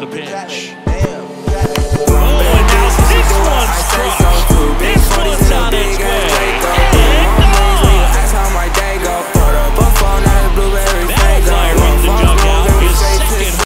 the pinch.